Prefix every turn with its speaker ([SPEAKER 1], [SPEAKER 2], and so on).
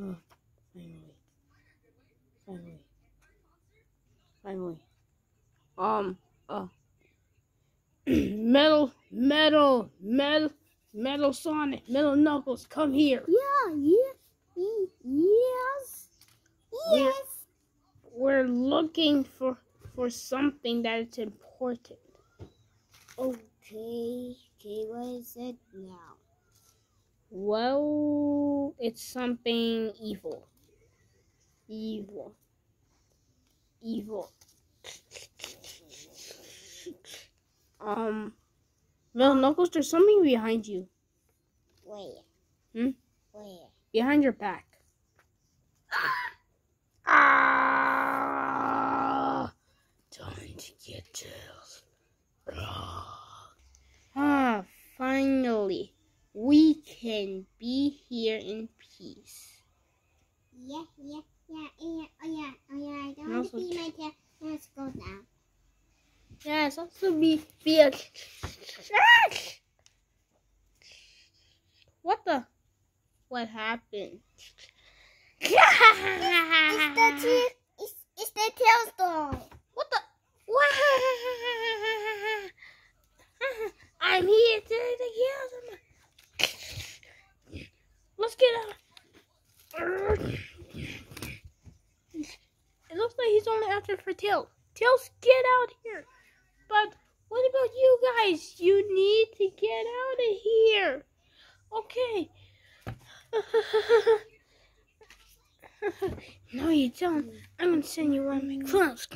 [SPEAKER 1] Oh, finally. Finally. Finally. Um, uh. metal, metal, metal, metal Sonic, metal Knuckles, come here.
[SPEAKER 2] Yeah, yeah, yes, yes.
[SPEAKER 1] We're, we're looking for for something that's important.
[SPEAKER 2] Okay, okay, what is it now?
[SPEAKER 1] Well, it's something evil. Evil. Evil. Um, well, Knuckles, there's something behind you.
[SPEAKER 2] Where?
[SPEAKER 1] Hmm?
[SPEAKER 2] Where?
[SPEAKER 1] Behind your back. ah! Time to get tails. Ah, finally. Can be here in peace.
[SPEAKER 2] Yeah, yeah, yeah, yeah, oh yeah, oh yeah, I don't want to see my tail. Let's go now.
[SPEAKER 1] Yes, also be be a. What the? What happened?
[SPEAKER 2] It's the tail, it's, it's the Tails doll.
[SPEAKER 1] What the? What? I'm here to the kill Let's get out. It looks like he's only after for Tails. Tails, get out here. But what about you guys? You need to get out of here. Okay. no, you don't. I'm gonna send you one of my clothes.